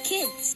kids.